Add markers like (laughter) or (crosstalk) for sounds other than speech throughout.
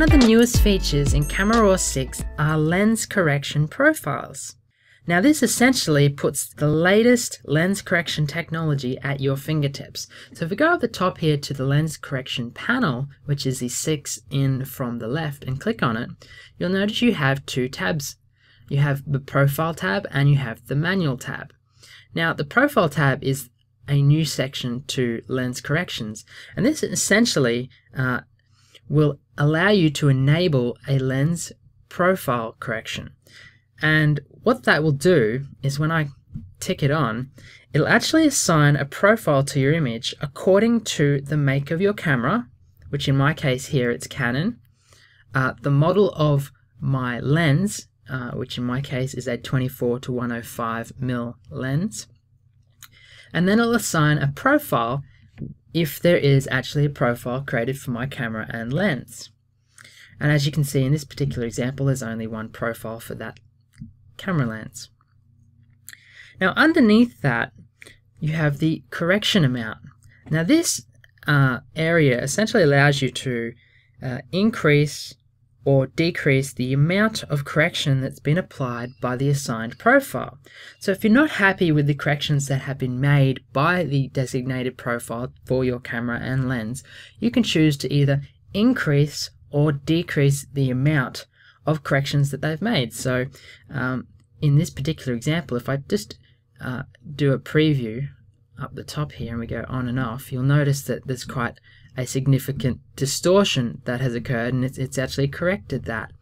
One of the newest features in Camera Raw 6 are lens correction profiles. Now this essentially puts the latest lens correction technology at your fingertips. So if we go up the top here to the lens correction panel, which is the 6 in from the left, and click on it, you'll notice you have two tabs. You have the profile tab and you have the manual tab. Now the profile tab is a new section to lens corrections and this essentially uh, will allow you to enable a lens profile correction. And what that will do is when I tick it on, it'll actually assign a profile to your image according to the make of your camera, which in my case here it's Canon, uh, the model of my lens, uh, which in my case is a 24 to 105 mm lens, and then it'll assign a profile if there is actually a profile created for my camera and lens. And as you can see in this particular example, there's only one profile for that camera lens. Now underneath that, you have the correction amount. Now this uh, area essentially allows you to uh, increase or decrease the amount of correction that's been applied by the assigned profile. So if you're not happy with the corrections that have been made by the designated profile for your camera and lens, you can choose to either increase or decrease the amount of corrections that they've made. So um, in this particular example, if I just uh, do a preview up the top here and we go on and off, you'll notice that there's quite a significant distortion that has occurred and it's, it's actually corrected that.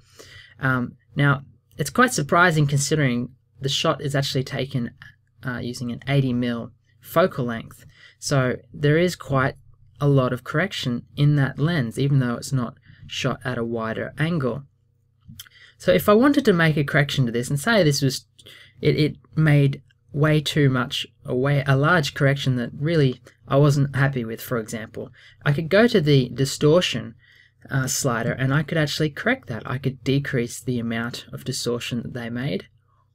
Um, now, it's quite surprising considering the shot is actually taken uh, using an 80 mm focal length. So there is quite a lot of correction in that lens, even though it's not shot at a wider angle. So if I wanted to make a correction to this and say this was, it, it made way too much, a, way, a large correction that really I wasn't happy with, for example, I could go to the distortion uh, slider and I could actually correct that. I could decrease the amount of distortion that they made,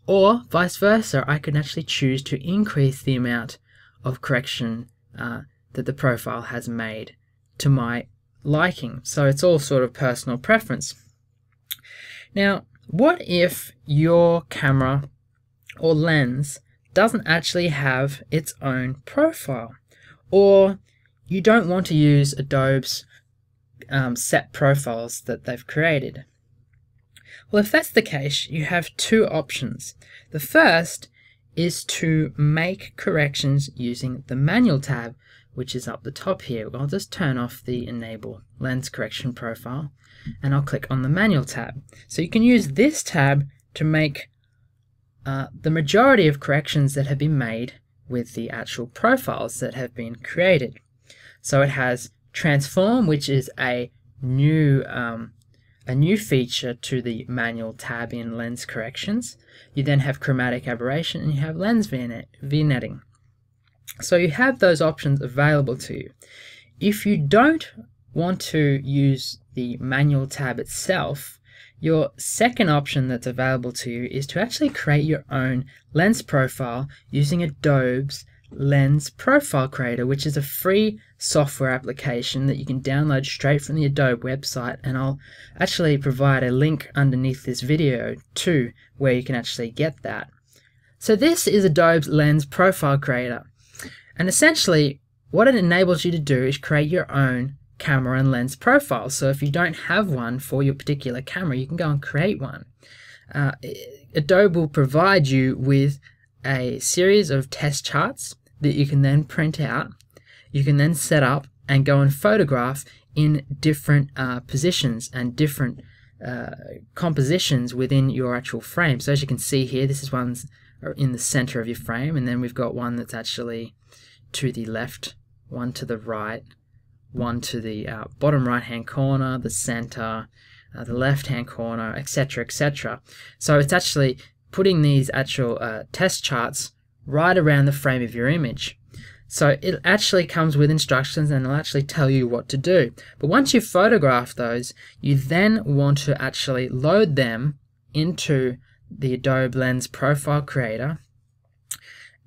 or vice versa, I could actually choose to increase the amount of correction uh, that the profile has made to my liking. So it's all sort of personal preference. Now, what if your camera or lens doesn't actually have its own profile? Or you don't want to use Adobe's um, set profiles that they've created? Well, if that's the case, you have two options. The first is to make corrections using the manual tab, which is up the top here. I'll just turn off the enable lens correction profile and I'll click on the manual tab. So you can use this tab to make uh, the majority of corrections that have been made with the actual profiles that have been created. So it has transform, which is a new um, a new feature to the manual tab in lens corrections. You then have chromatic aberration and you have lens vignetting. So you have those options available to you. If you don't want to use the manual tab itself, your second option that's available to you is to actually create your own lens profile using Adobe's Lens Profile Creator, which is a free software application that you can download straight from the Adobe website. And I'll actually provide a link underneath this video to where you can actually get that. So this is Adobe's Lens Profile Creator. And essentially, what it enables you to do is create your own camera and lens profile. So if you don't have one for your particular camera, you can go and create one. Uh, Adobe will provide you with a series of test charts that you can then print out. You can then set up and go and photograph in different uh, positions and different uh, compositions within your actual frame. So as you can see here, this is one's in the center of your frame, and then we've got one that's actually to the left, one to the right, one to the uh, bottom right hand corner, the center, uh, the left hand corner, etc. etc. So it's actually putting these actual uh, test charts right around the frame of your image. So it actually comes with instructions and it'll actually tell you what to do. But once you've photographed those, you then want to actually load them into the Adobe Lens Profile Creator.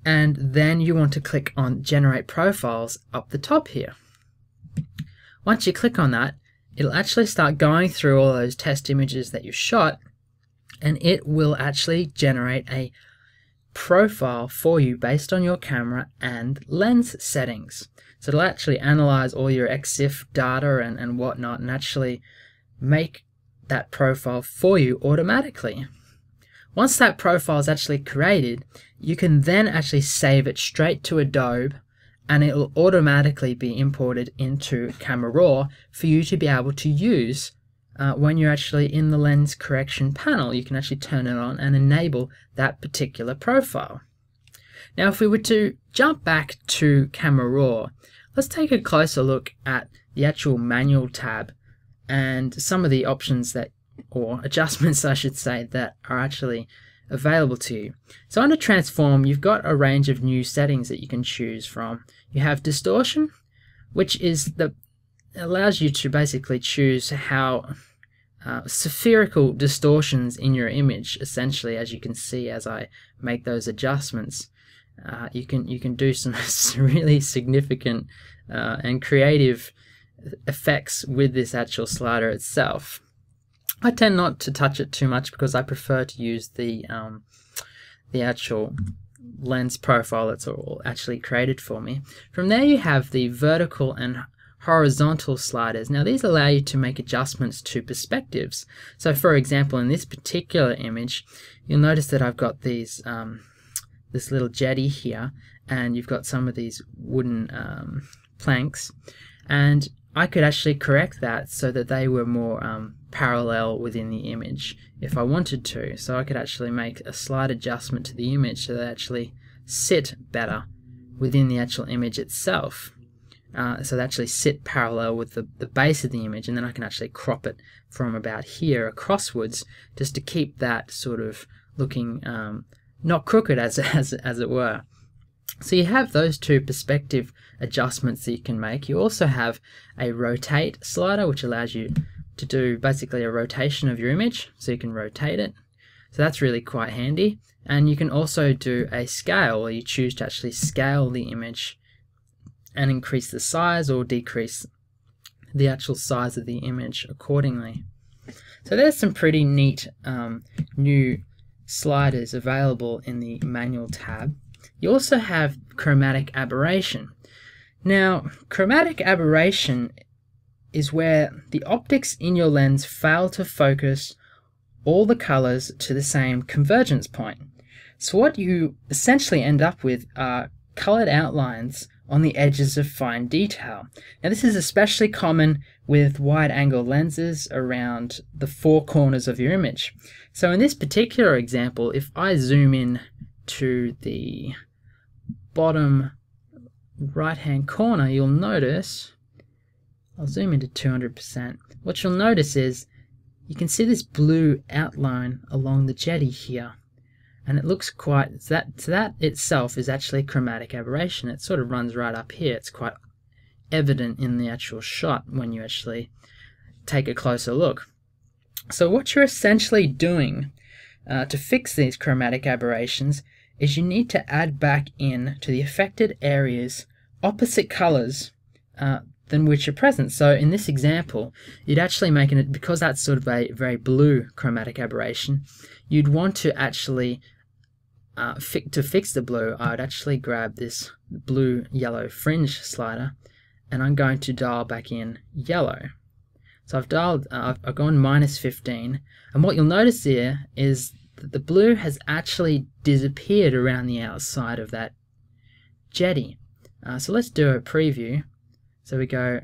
And then you want to click on Generate Profiles up the top here. Once you click on that, it'll actually start going through all those test images that you shot and it will actually generate a profile for you based on your camera and lens settings. So it'll actually analyze all your EXIF data and, and whatnot and actually make that profile for you automatically. Once that profile is actually created, you can then actually save it straight to Adobe and it will automatically be imported into Camera Raw for you to be able to use uh, when you're actually in the lens correction panel. You can actually turn it on and enable that particular profile. Now if we were to jump back to Camera Raw, let's take a closer look at the actual manual tab and some of the options that, or (laughs) adjustments I should say, that are actually available to you. So under transform, you've got a range of new settings that you can choose from. You have distortion, which is the allows you to basically choose how uh, spherical distortions in your image essentially as you can see as I make those adjustments uh, you can you can do some (laughs) really significant uh, and creative effects with this actual slider itself. I tend not to touch it too much because I prefer to use the um, the actual lens profile that's all actually created for me. From there you have the vertical and horizontal sliders. Now these allow you to make adjustments to perspectives. So for example in this particular image you'll notice that I've got these um, this little jetty here and you've got some of these wooden um, planks and I could actually correct that so that they were more um, parallel within the image if I wanted to. So I could actually make a slight adjustment to the image so they actually sit better within the actual image itself. Uh, so they actually sit parallel with the, the base of the image and then I can actually crop it from about here acrosswards just to keep that sort of looking um, not crooked as, (laughs) as, as it were. So you have those two perspective adjustments that you can make. You also have a rotate slider, which allows you to do basically a rotation of your image, so you can rotate it. So that's really quite handy. And you can also do a scale, where you choose to actually scale the image and increase the size or decrease the actual size of the image accordingly. So there's some pretty neat um, new sliders available in the manual tab. You also have chromatic aberration. Now, chromatic aberration is where the optics in your lens fail to focus all the colors to the same convergence point. So what you essentially end up with are colored outlines on the edges of fine detail. Now this is especially common with wide angle lenses around the four corners of your image. So in this particular example, if I zoom in to the bottom right hand corner, you'll notice, I'll zoom into 200%. What you'll notice is you can see this blue outline along the jetty here. And it looks quite, that, that itself is actually chromatic aberration. It sort of runs right up here. It's quite evident in the actual shot when you actually take a closer look. So what you're essentially doing uh, to fix these chromatic aberrations is you need to add back in to the affected areas opposite colors uh, than which are present. So in this example, you'd actually make it, because that's sort of a very blue chromatic aberration, you'd want to actually, uh, fi to fix the blue, I would actually grab this blue yellow fringe slider and I'm going to dial back in yellow. So I've dialed, uh, I've, I've gone minus 15 and what you'll notice here is that the blue has actually disappeared around the outside of that jetty. Uh, so let's do a preview. So we go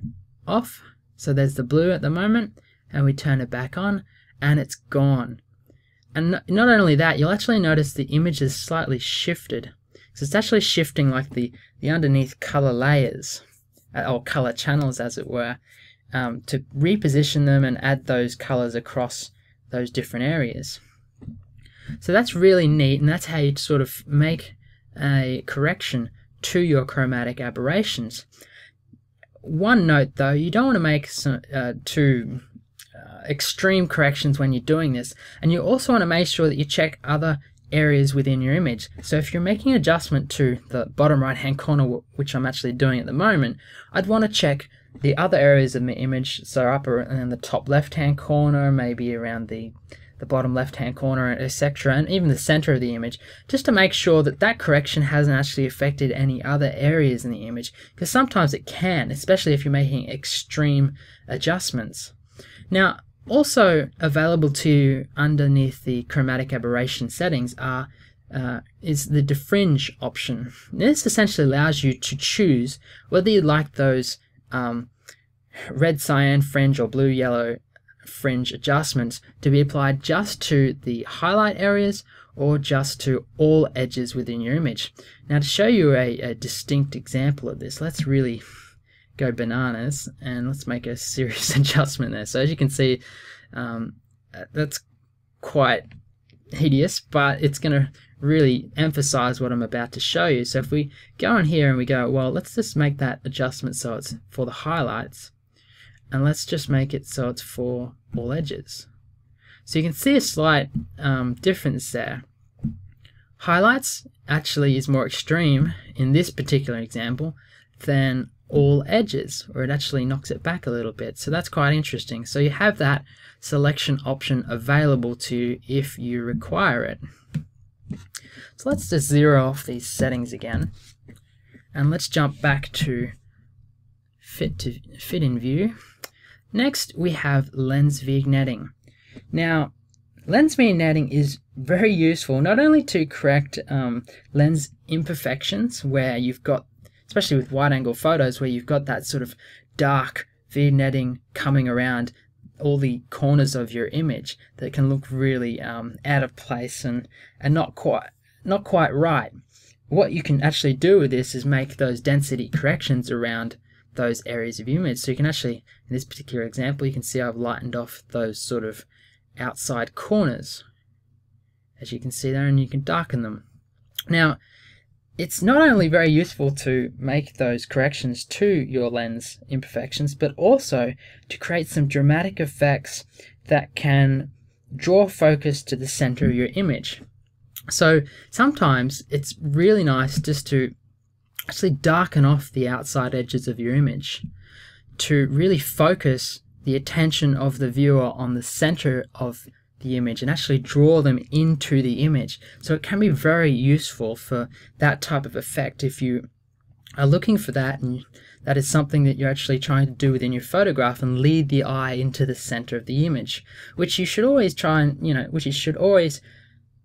off, so there's the blue at the moment, and we turn it back on, and it's gone. And not only that, you'll actually notice the image is slightly shifted. So it's actually shifting like the, the underneath color layers, uh, or color channels as it were, um, to reposition them and add those colors across those different areas. So that's really neat, and that's how you sort of make a correction to your chromatic aberrations. One note though, you don't want to make some, uh, too uh, extreme corrections when you're doing this, and you also want to make sure that you check other areas within your image. So if you're making an adjustment to the bottom right hand corner, which I'm actually doing at the moment, I'd want to check the other areas of the image, so up in the top left hand corner, maybe around the the bottom left hand corner, etc., and even the center of the image, just to make sure that that correction hasn't actually affected any other areas in the image, because sometimes it can, especially if you're making extreme adjustments. Now, also available to you underneath the chromatic aberration settings are uh, is the defringe option. This essentially allows you to choose whether you like those um, red cyan fringe or blue yellow fringe adjustments to be applied just to the highlight areas or just to all edges within your image. Now to show you a, a distinct example of this, let's really go bananas and let's make a serious (laughs) adjustment there. So as you can see, um, that's quite hideous, but it's going to really emphasize what I'm about to show you. So if we go in here and we go, well, let's just make that adjustment so it's for the highlights, and let's just make it so it's for all edges. So you can see a slight um, difference there. Highlights actually is more extreme in this particular example than all edges, or it actually knocks it back a little bit. So that's quite interesting. So you have that selection option available to you if you require it. So let's just zero off these settings again. And let's jump back to fit to fit in view. Next, we have lens vignetting. Now, lens vignetting is very useful not only to correct um, lens imperfections where you've got, especially with wide angle photos, where you've got that sort of dark vignetting coming around all the corners of your image that can look really um, out of place and, and not quite not quite right. What you can actually do with this is make those density corrections around those areas of image. So you can actually, in this particular example, you can see I've lightened off those sort of outside corners, as you can see there, and you can darken them. Now, it's not only very useful to make those corrections to your lens imperfections, but also to create some dramatic effects that can draw focus to the center of your image. So sometimes it's really nice just to actually darken off the outside edges of your image to really focus the attention of the viewer on the center of the image and actually draw them into the image. So it can be very useful for that type of effect if you are looking for that and that is something that you're actually trying to do within your photograph and lead the eye into the center of the image, which you should always try and, you know, which you should always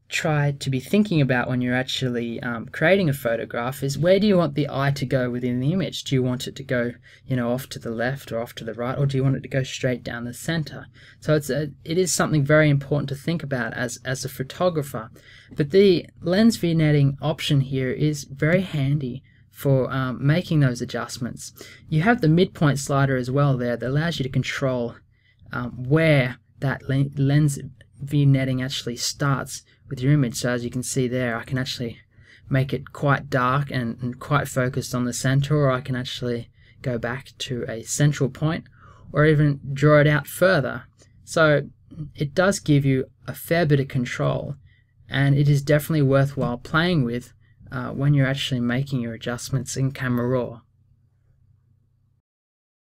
try to be thinking about when you're actually um, creating a photograph is where do you want the eye to go within the image? Do you want it to go, you know, off to the left or off to the right, or do you want it to go straight down the center? So it's a, it is something very important to think about as as a photographer. But the lens vignetting option here is very handy for um, making those adjustments. You have the midpoint slider as well there that allows you to control um, where that lens vignetting actually starts with your image. So as you can see there, I can actually make it quite dark and, and quite focused on the center, or I can actually go back to a central point, or even draw it out further. So it does give you a fair bit of control, and it is definitely worthwhile playing with uh, when you're actually making your adjustments in Camera Raw.